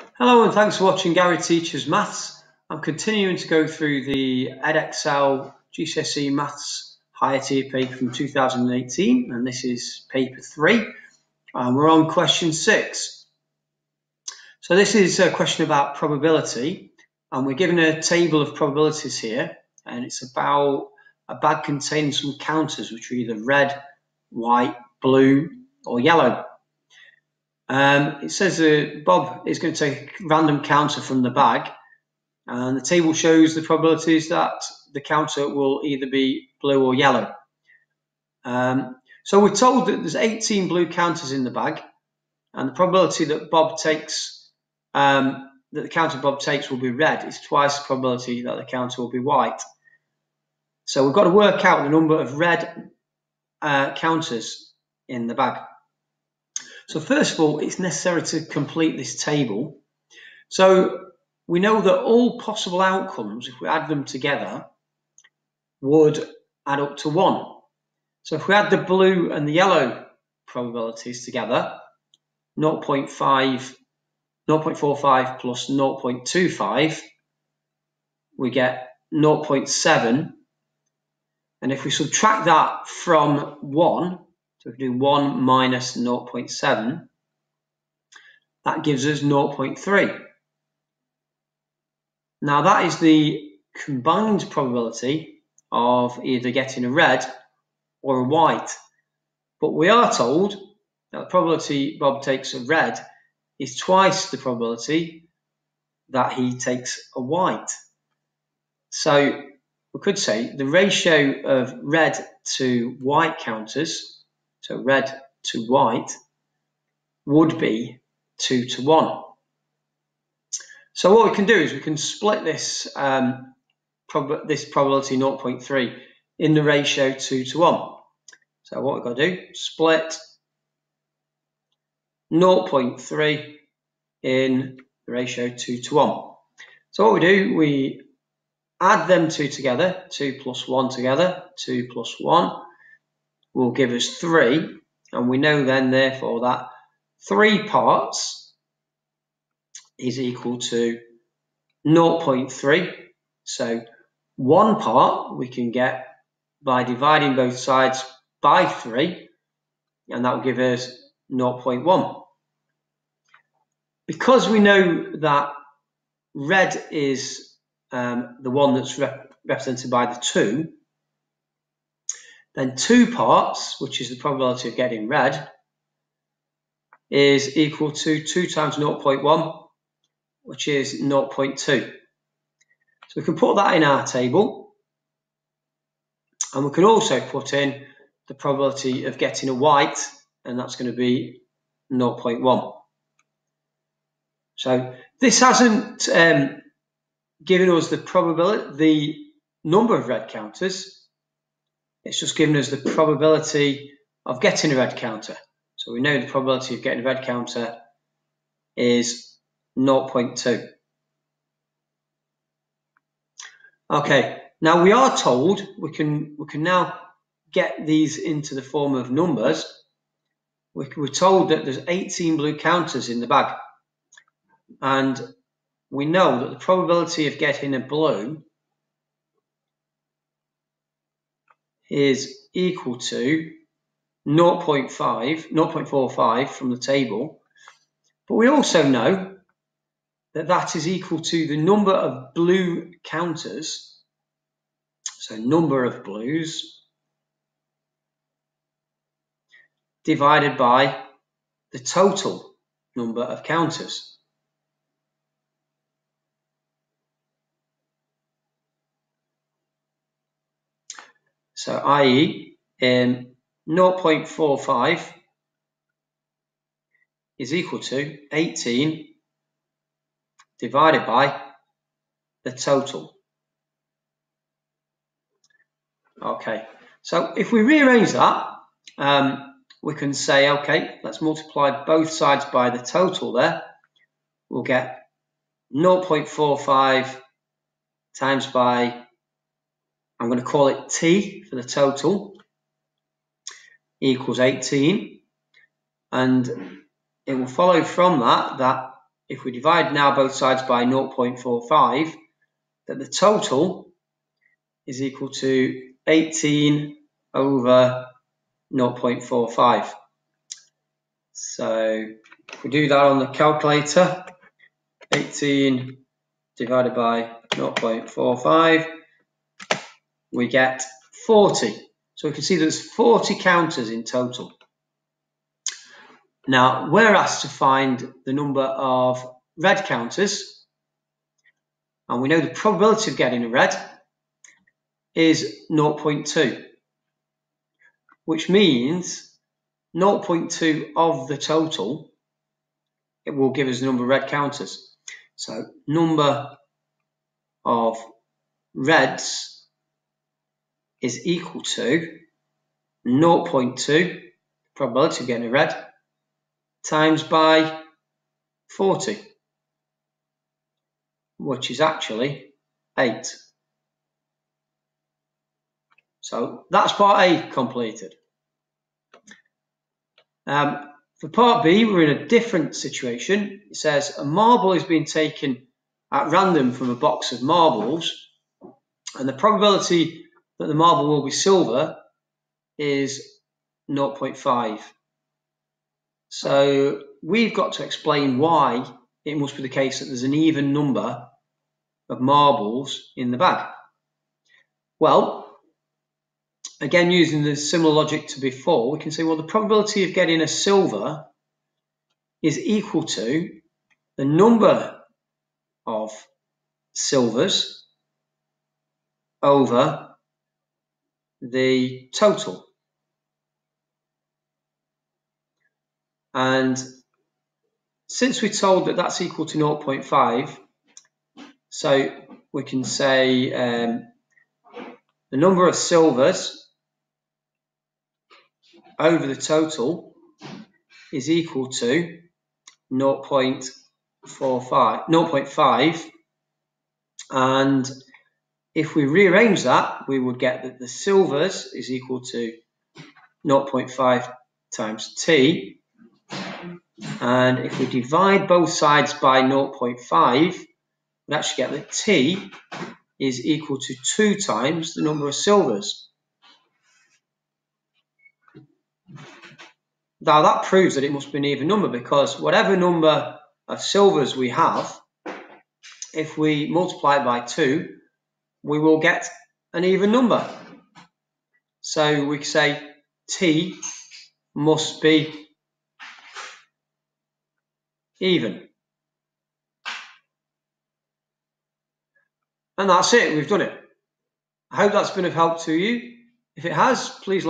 Hello and thanks for watching Garry Teaches Maths. I'm continuing to go through the Edexcel GCSE Maths Higher Tier paper from 2018 and this is paper 3 and we're on question 6. So this is a question about probability and we're given a table of probabilities here and it's about a bag containing some counters which are either red, white, blue or yellow. Um, it says uh, Bob is going to take a random counter from the bag, and the table shows the probabilities that the counter will either be blue or yellow. Um, so we're told that there's 18 blue counters in the bag, and the probability that Bob takes um, that the counter Bob takes will be red is twice the probability that the counter will be white. So we've got to work out the number of red uh, counters in the bag. So first of all, it's necessary to complete this table. So we know that all possible outcomes, if we add them together, would add up to one. So if we add the blue and the yellow probabilities together, 0.5, 0.45 plus 0.25, we get 0.7. And if we subtract that from 1, if we do 1 minus 0.7, that gives us 0.3. Now that is the combined probability of either getting a red or a white. But we are told that the probability Bob takes a red is twice the probability that he takes a white. So we could say the ratio of red to white counters so red to white, would be 2 to 1. So what we can do is we can split this, um, prob this probability 0.3 in the ratio 2 to 1. So what we've got to do, split 0.3 in the ratio 2 to 1. So what we do, we add them two together, 2 plus 1 together, 2 plus 1, will give us 3. And we know then, therefore, that 3 parts is equal to 0.3. So one part we can get by dividing both sides by 3, and that will give us 0.1. Because we know that red is um, the one that's rep represented by the 2, then two parts, which is the probability of getting red, is equal to 2 times 0.1, which is 0.2. So we can put that in our table. And we can also put in the probability of getting a white, and that's going to be 0.1. So this hasn't um, given us the probability, the number of red counters, it's just given us the probability of getting a red counter. So we know the probability of getting a red counter is 0.2. Okay, now we are told we can we can now get these into the form of numbers. We're told that there's 18 blue counters in the bag, and we know that the probability of getting a blue is equal to 0.5, 0.45 from the table. But we also know that that is equal to the number of blue counters, so number of blues, divided by the total number of counters. So i.e. Um, 0.45 is equal to 18 divided by the total. Okay, so if we rearrange that, um, we can say, okay, let's multiply both sides by the total there. We'll get 0.45 times by I'm going to call it T for the total equals 18 and it will follow from that that if we divide now both sides by 0.45, that the total is equal to 18 over 0.45. So if we do that on the calculator, 18 divided by 0.45, we get 40. So we can see there's 40 counters in total. Now, we're asked to find the number of red counters, and we know the probability of getting a red is 0.2, which means 0.2 of the total, it will give us the number of red counters. So number of reds is equal to 0.2, probability of getting a red, times by 40, which is actually 8. So that's part A completed. Um, for part B, we're in a different situation. It says a marble is being taken at random from a box of marbles, and the probability that the marble will be silver is 0.5. So we've got to explain why it must be the case that there's an even number of marbles in the bag. Well, again, using the similar logic to before, we can say, well, the probability of getting a silver is equal to the number of silvers over the total. And since we're told that that's equal to 0.5, so we can say um, the number of silvers over the total is equal to 0.45, 0.5 and if we rearrange that we would get that the silvers is equal to 0.5 times t and if we divide both sides by 0.5, we actually get that T is equal to 2 times the number of silvers. Now that proves that it must be an even number because whatever number of silvers we have, if we multiply it by 2, we will get an even number. So we say T must be even. And that's it, we've done it. I hope that's been of help to you. If it has, please like